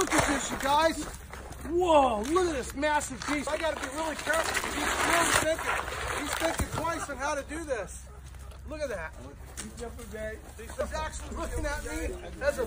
Look at this, you guys. Whoa, look at this massive piece. I gotta be really careful. He's really thinking. He's thinking twice on how to do this. Look at that. He's actually looking at me as a